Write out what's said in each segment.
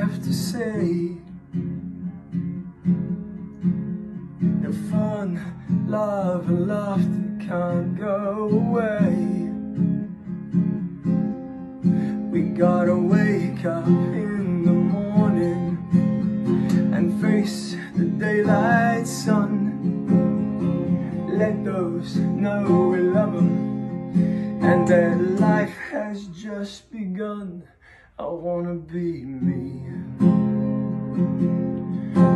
have to say. The fun, love, and laughter can't go away. We gotta wake up in the morning and face the daylight sun. Let those know we love them and that life has just begun. I wanna be me,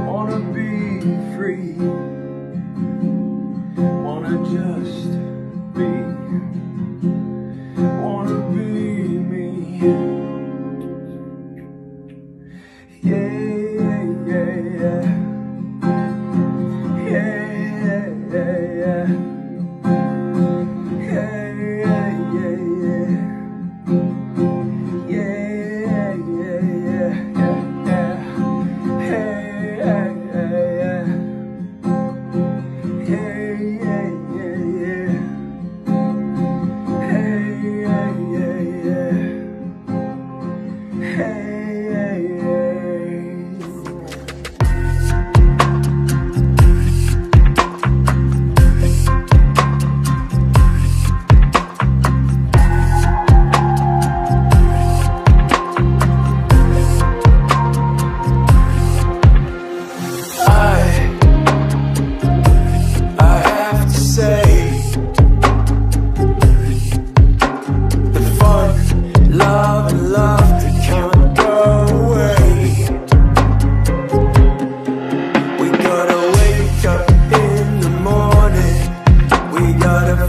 wanna be free, wanna just be, wanna be me. Yeah, yeah, yeah,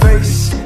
face.